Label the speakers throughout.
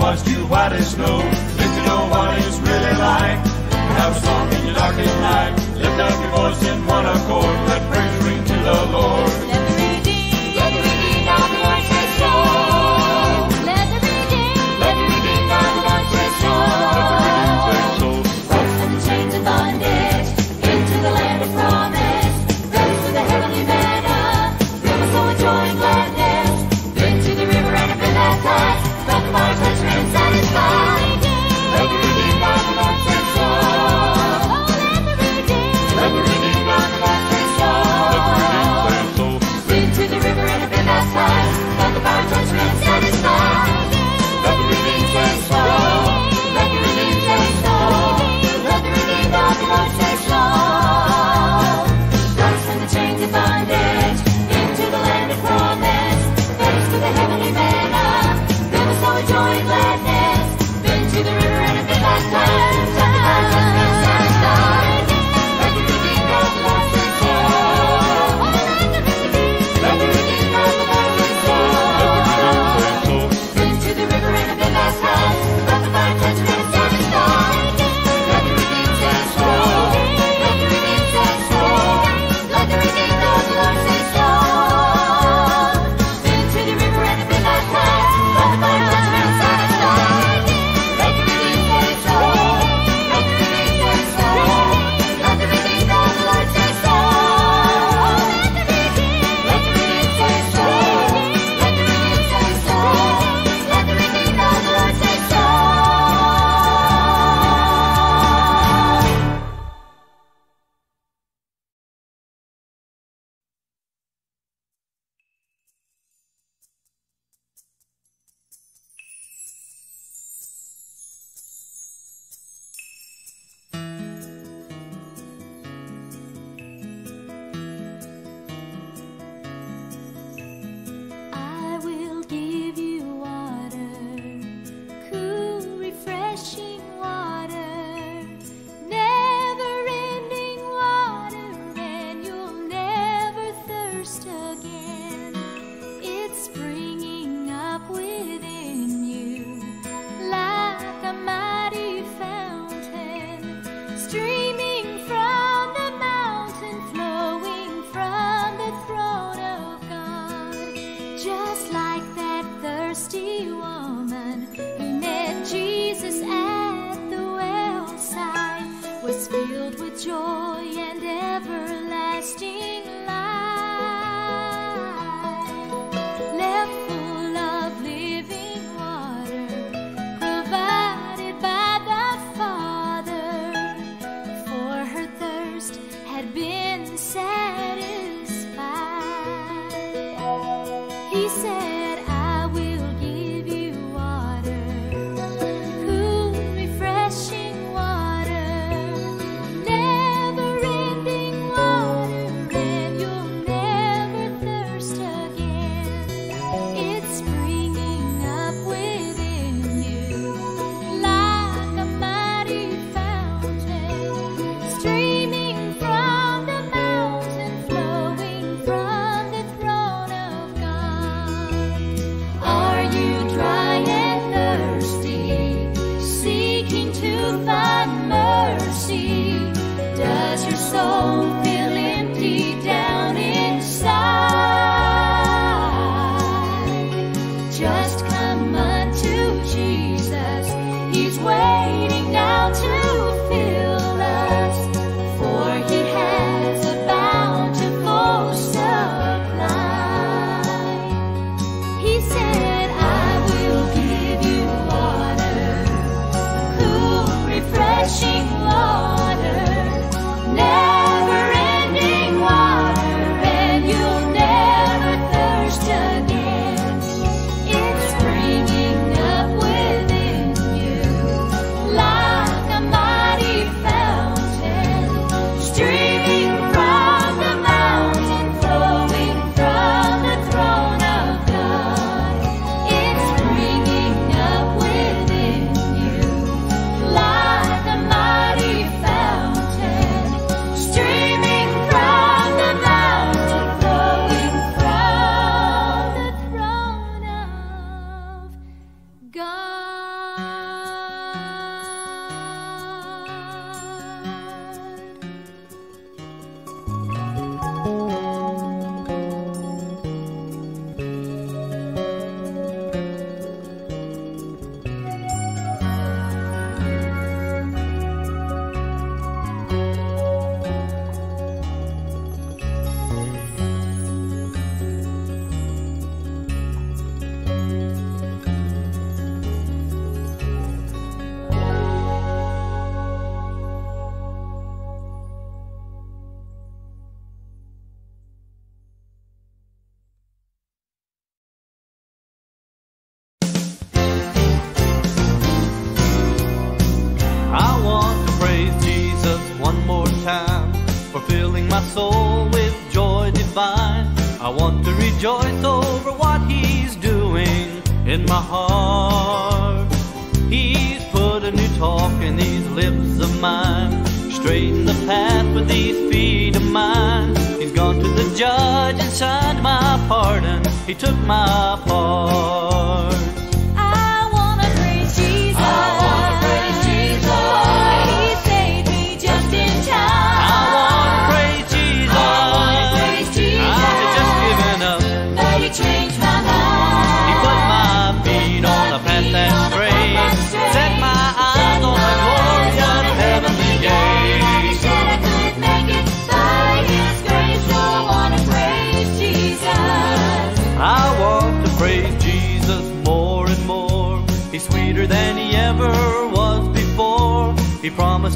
Speaker 1: was too white as snow. If you know what it's really like, have a song in your darkest night. Lift up your voice in one accord. disser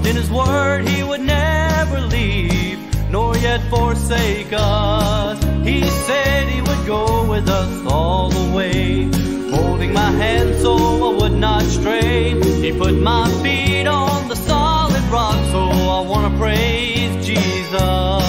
Speaker 1: In
Speaker 2: his
Speaker 1: word he would never leave, nor yet forsake us. He said he would go with us all the way, holding my hand so I would not stray. He put my feet on the solid rock, so I want to praise Jesus.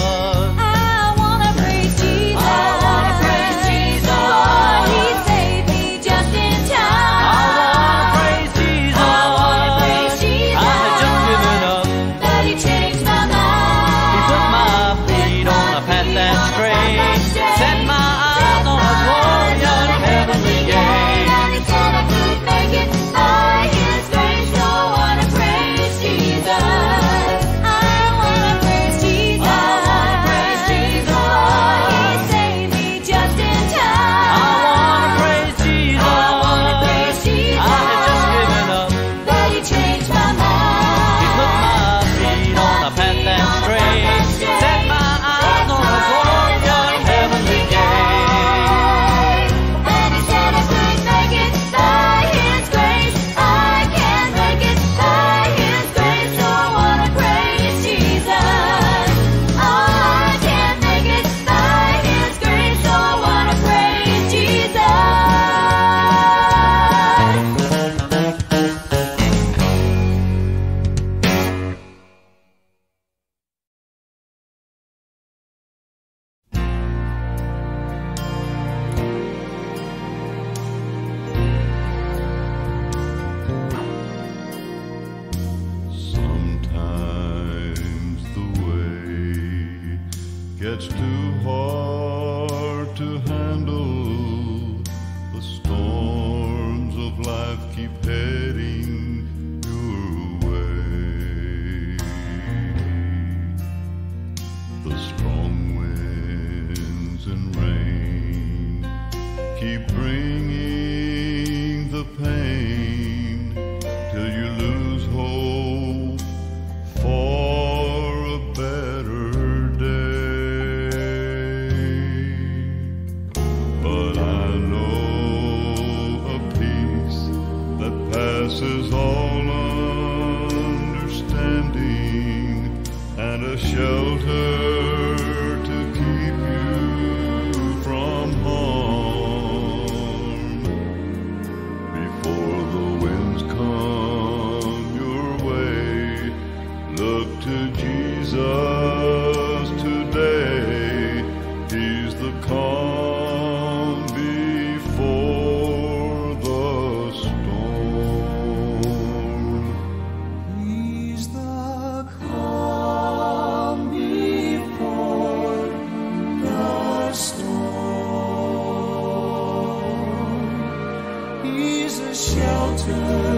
Speaker 3: Señor.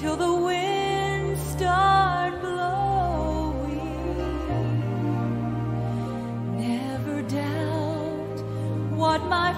Speaker 3: till the winds
Speaker 1: start blowing. Never doubt what my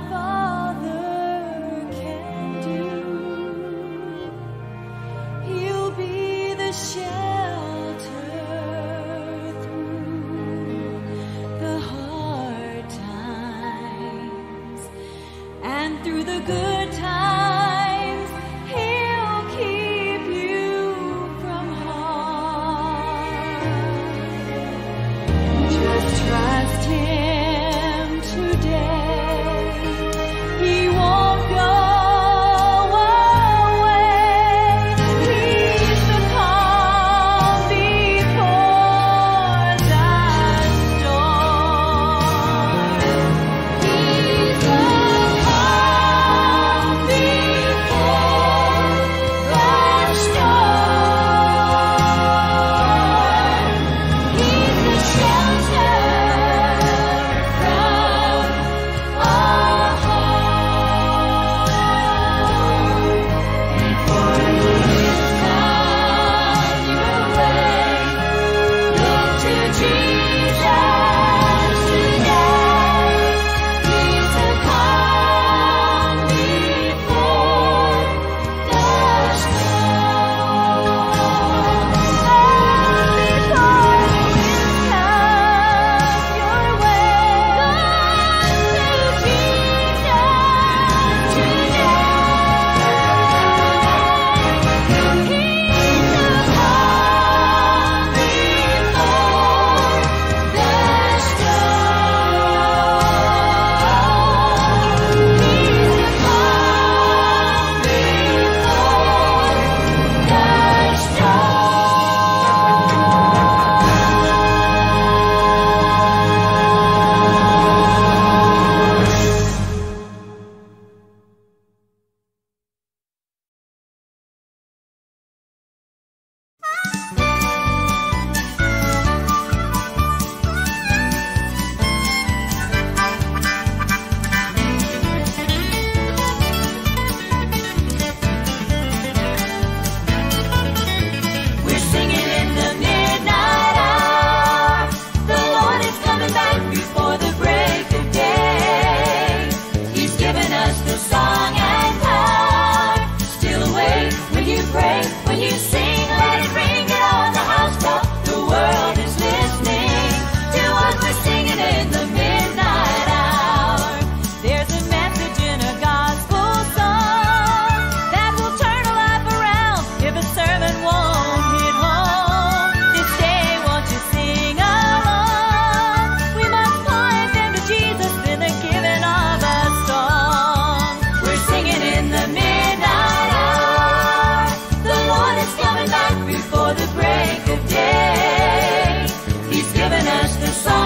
Speaker 1: finish the song.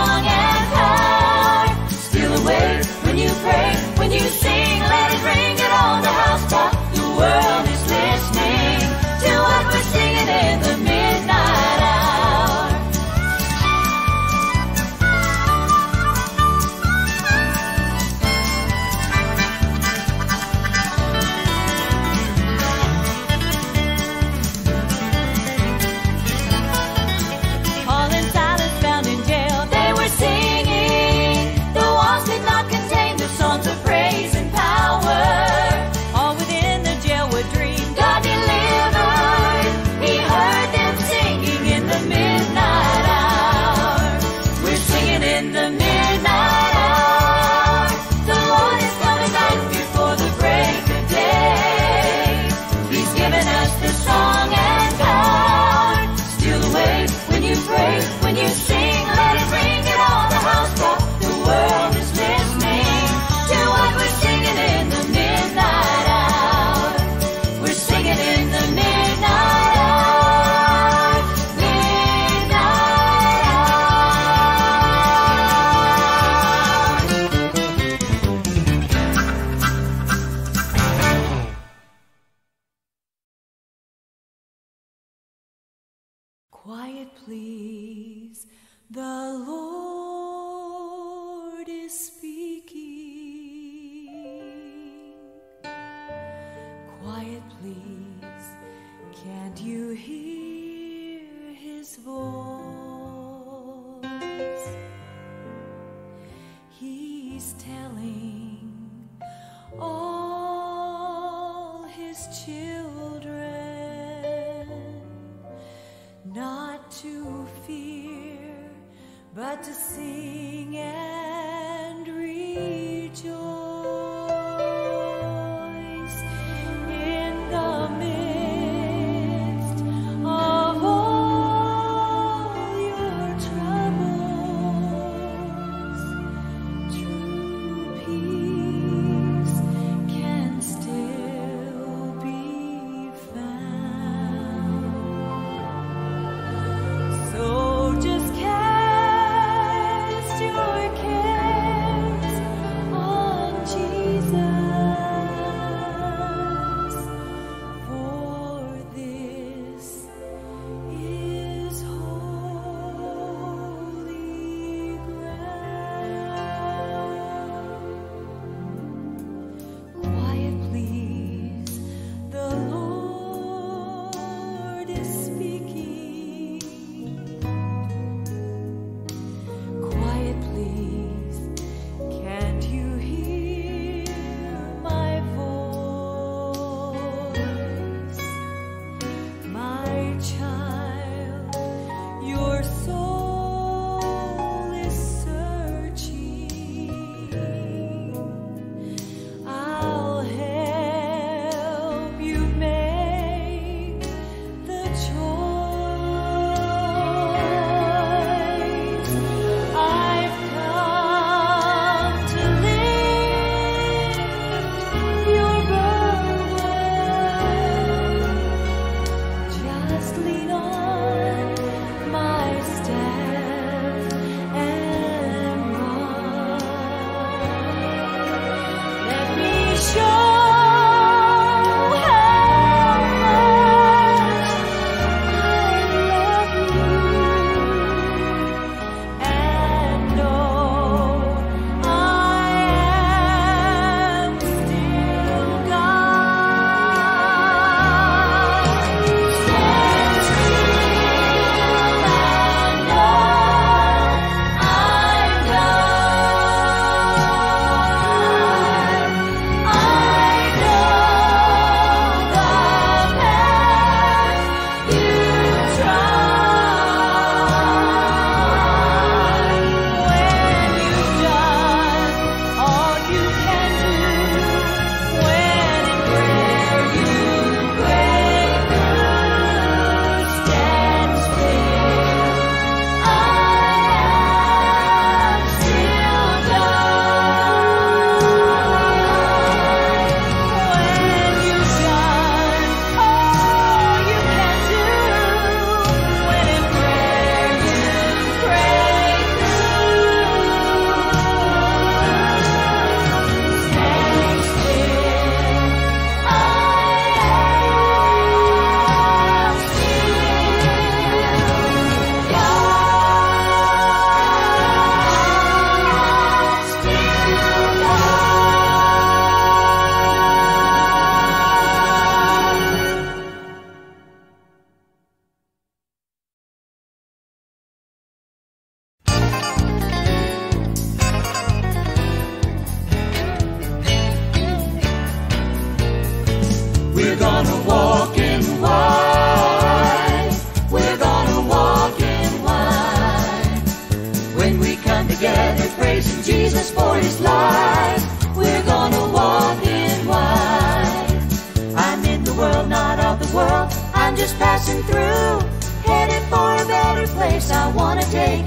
Speaker 1: The Lord.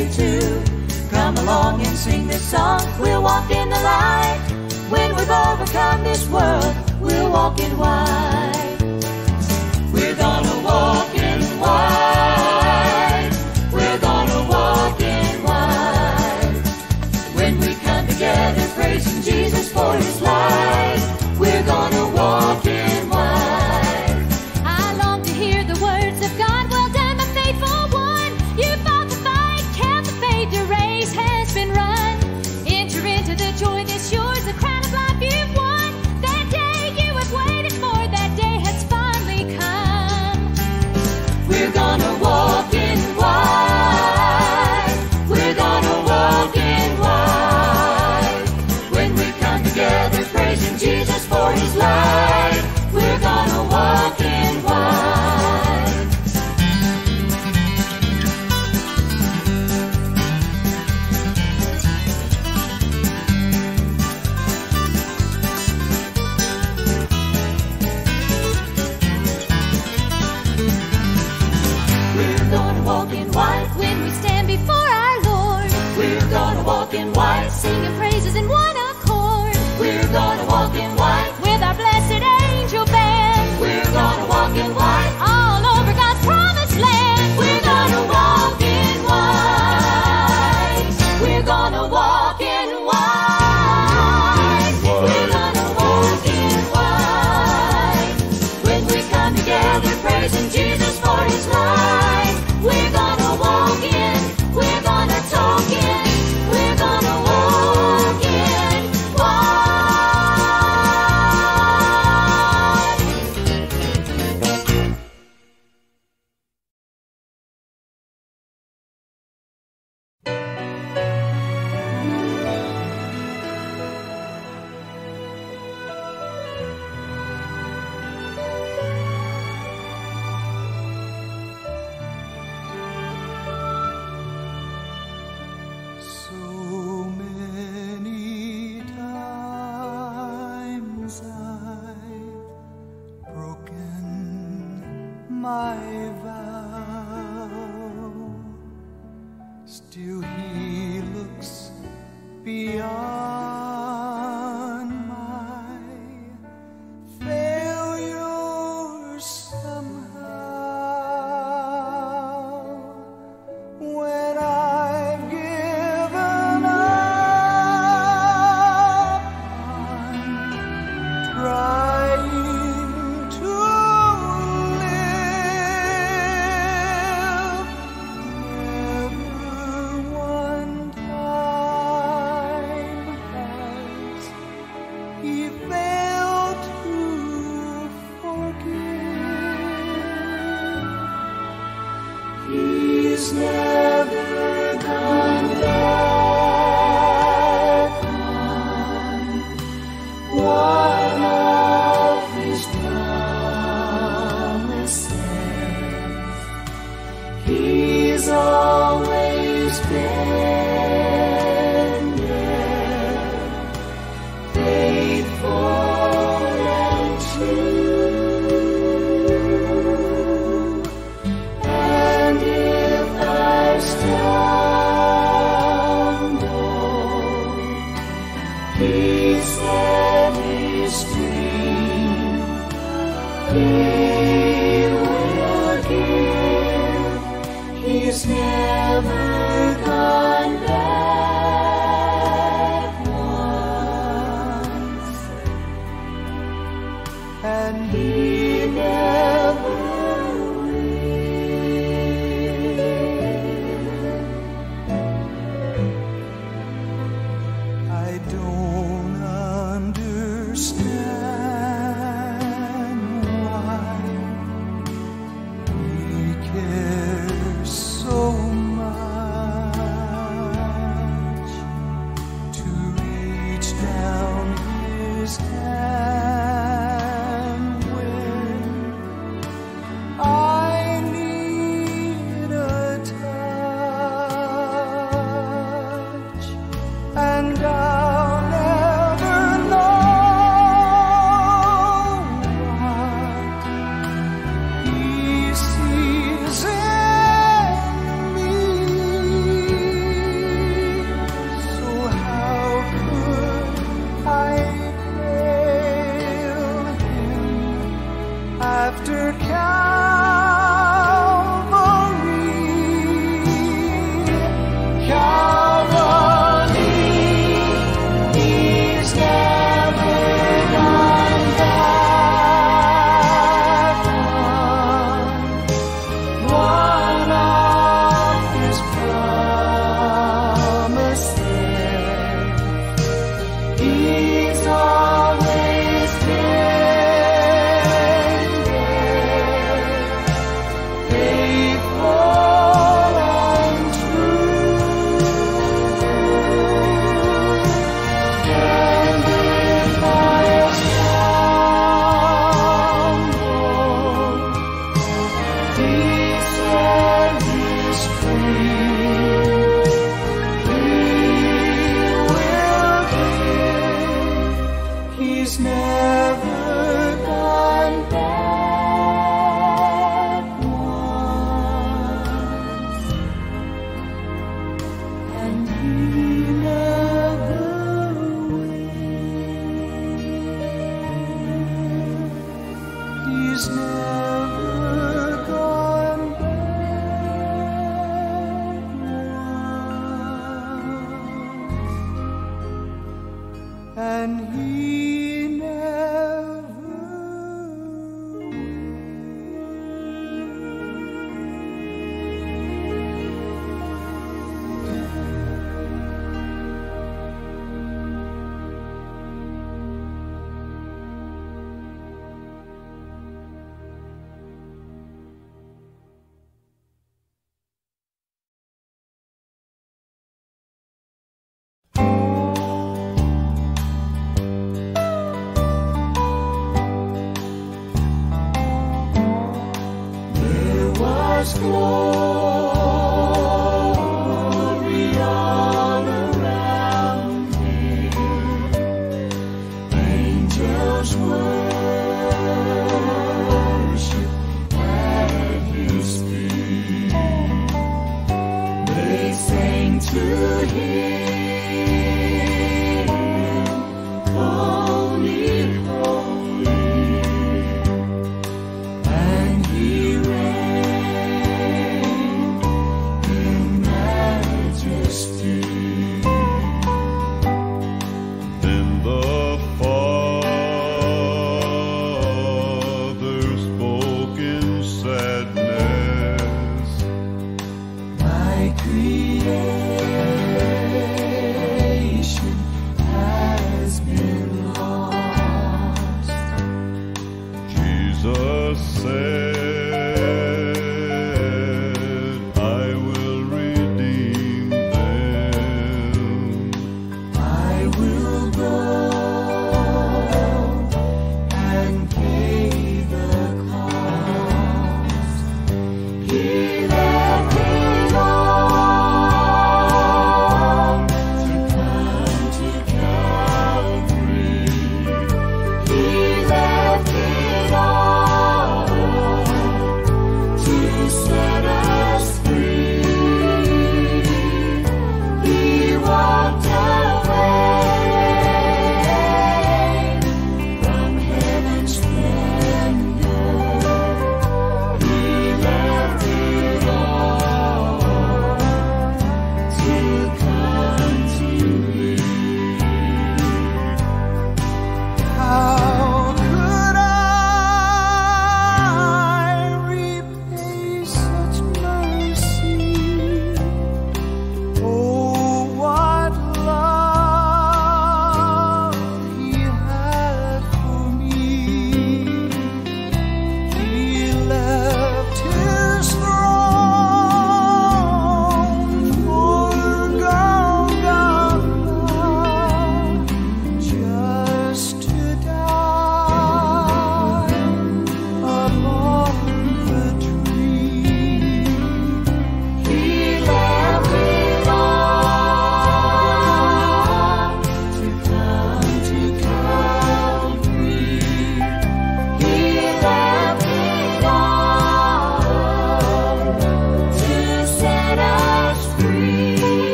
Speaker 1: you
Speaker 4: too. Come
Speaker 1: along and sing this song. We'll walk in the light. When we've overcome this world, we'll walk in
Speaker 3: wide. After Calvary. those.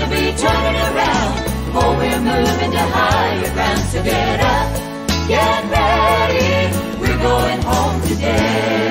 Speaker 3: to
Speaker 1: be turning around. Oh, we're moving to higher ground. So get up, get ready. We're going home today.